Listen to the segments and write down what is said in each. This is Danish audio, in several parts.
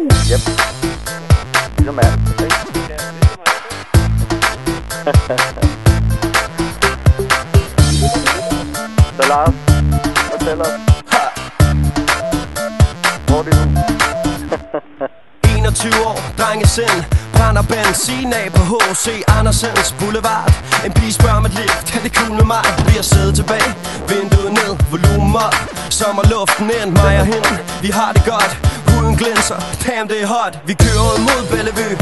Yep. Ligesom er ikke? Så Lars, fortæl os. Hvor er det nu? 21 år, drengesin Brænder benzin af på H.C. Andersens Boulevard En pige spørger mit liv, kan det cool med mig? Vi har siddet tilbage, vinduet ned, volumen op Sommerluften ind, mig og hende, vi har det godt glinser, damn det er hot. Vi kører mod Bellevue.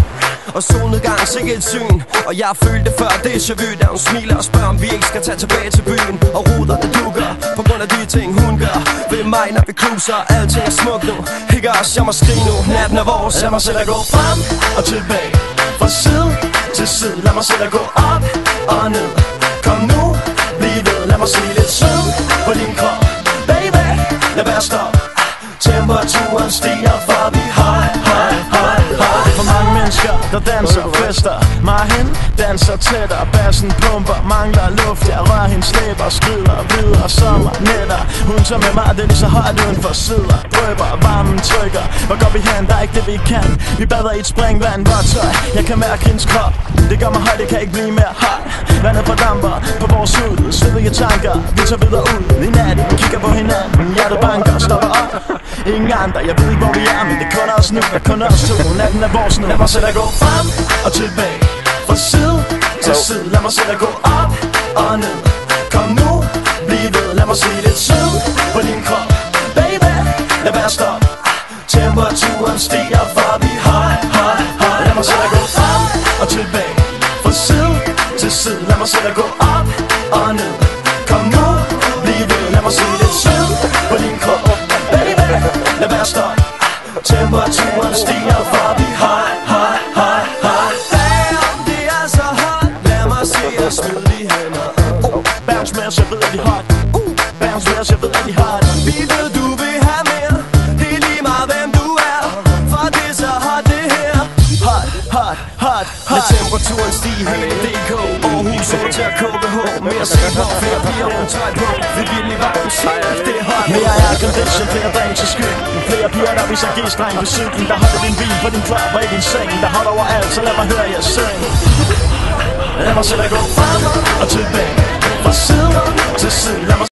Og solnedgang, sikkert et syn. Og jeg følte før, det er vu Da hun smiler og spørger, om vi ikke skal tage tilbage til byen. Og ruder det dukker, på grund af de ting hun gør. Ved mig, når vi cruiser, alting er smukt nu. Ikke os, jeg må skrige nu, natten er vores Lad mig selv at gå frem og tilbage. Fra side til side, lad mig selv at gå op og ned. Kom nu, bliv ved, lad mig se lidt sød. Der danser og fester Mig og hende danser tættere. Bassen pumper, mangler luft. Jeg rører hendes læber, skrider videre. Sommer, nætter Hun tager med mig, det er lige så højt uden for sider. Drøber, varmen trykker. Hvor går vi hen? Der er ikke det vi kan. Vi bader i et springvand, hvor tøj. Jeg kan mærke hendes krop. Det gør mig høj, det kan ikke blive mere høj. Vandet fordamper på vores hud. Svedige tanker, vi tager videre ud. I natten, kigger på hinanden. Hjertet banker, stopper op. Ingen andre, jeg ved ikke hvor vi er Men det er os nu, er kun os to. Natten er vores nu. Lad mig selv at gå frem og tilbage. Fra side til side. Lad mig selv at gå op og ned. Kom nu, bliv ved. Lad mig se lidt sød på din krop. Baby, lad være stop Temperaturen stiger, for vi high, high, high Lad mig selv at gå frem og tilbage. Fra side til side. Lad mig selv at gå op og ned Temperaturen stiger, for vi high, high, high, high Damn, det er så hot Lad mig se jer smide de hænder oh, Bounce med os, jeg ved, at de hot uh, Bounce med os, jeg ved, at de hot Vi ved, du vil Temperaturen stige hele DK Aarhus over til at KBH Mere se på, flere piger uden tøj på Vi vil i varmt, det er hot Mere aircondition, flere drinks i skyen Flere piger, der viser G-streng på cyklen. Der holder din bil på din krop og i din seng. Der holder overalt, så lad mig høre jer synge Lad mig selv gå frem og tilbage. Fra side til side Lad mig